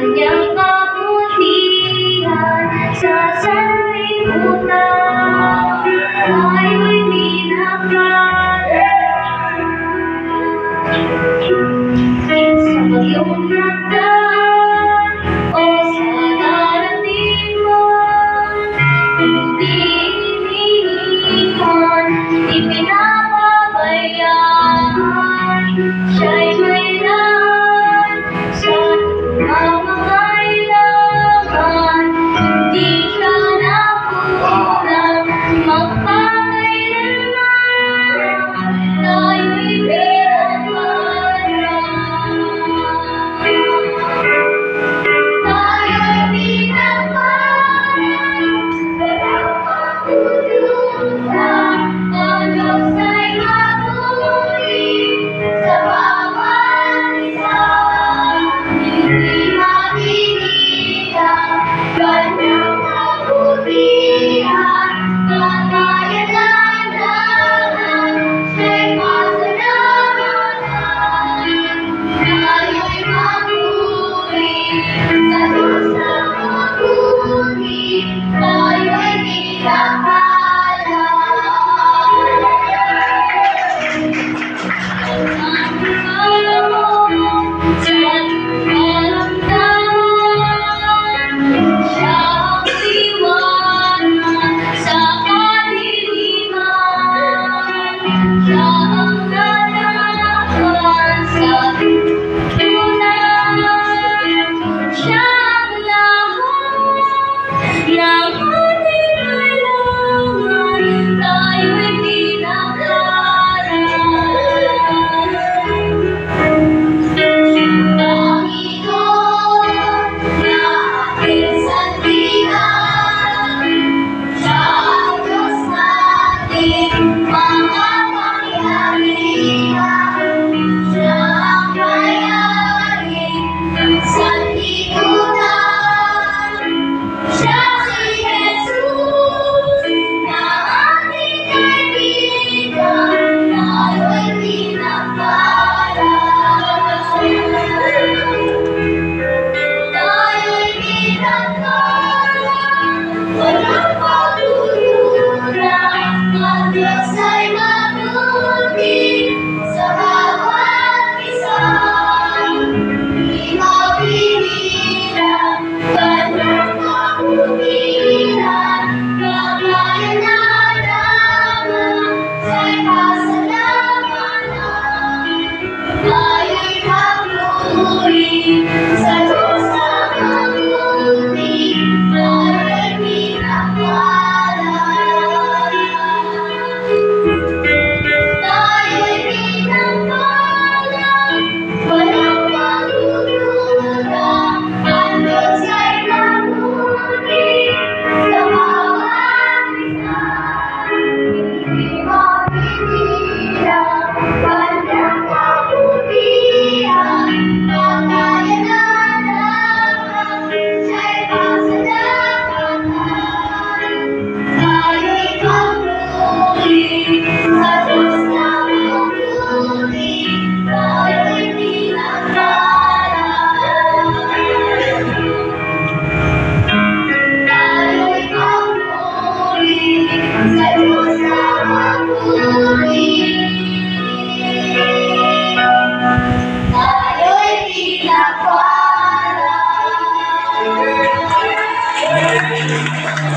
kanyang Siya nating makapangyarihan. Kabutihan,